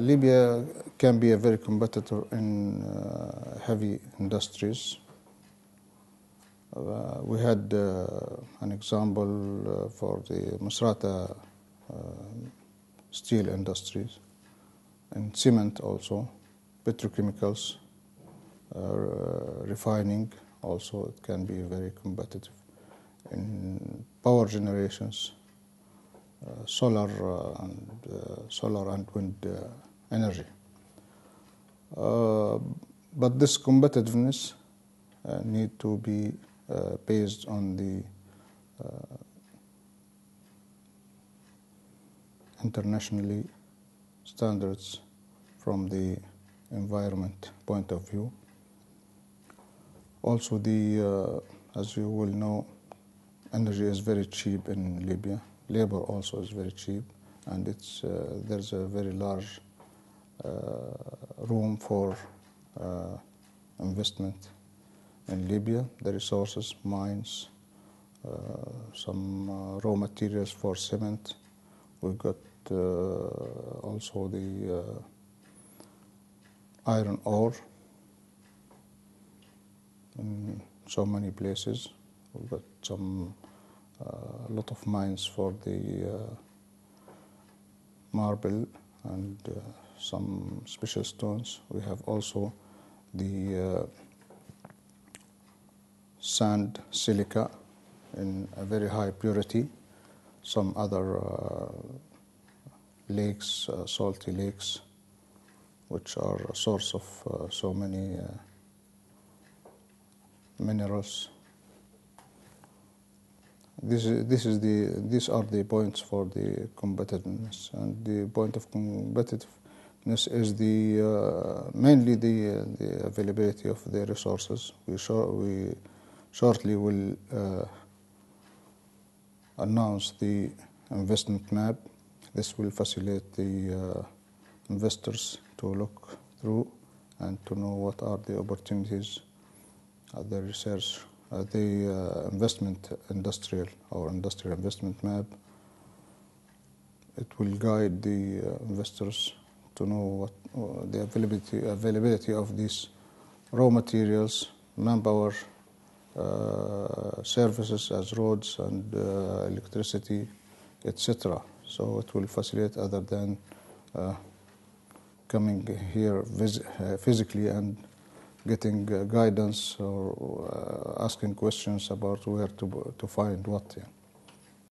Libya can be a very competitor in uh, heavy industries. Uh, we had uh, an example for the Misrata steel industries and cement also, petrochemicals, refining also it can be very competitive in power generations, uh, solar uh, and uh, solar and wind energy. Uh, but this competitiveness uh, need to be uh, based on the internationally standards from the environment point of view. Also, the uh, as you will know, energy is very cheap in Libya. Labor also is very cheap, and it's uh, there's a very large room for uh, investment in Libya. The resources, mines, uh, some uh, raw materials for cement. We've got uh, also the uh, iron ore in so many places. We've got some a lot of mines for the uh, marble and uh, some special stones. We have also the uh, sand silica in a very high purity. Some other uh, lakes, uh, salty lakes, which are a source of uh, so many uh, minerals. This is, this is the these are the points for the competitiveness, and the point of competitiveness is the uh, mainly the uh, the availability of the resources. We shor- we shortly will uh, announce the investment map. This will facilitate the uh, investors to look through and to know what are the opportunities at the research the uh, investment industrial or industrial investment map. It will guide the uh, investors to know what uh, the availability availability of these raw materials, manpower, uh, services as roads and uh, electricity, etc. So it will facilitate other than uh, coming here uh, physically and getting uh, guidance or uh, asking questions about where to, to find what. Yeah.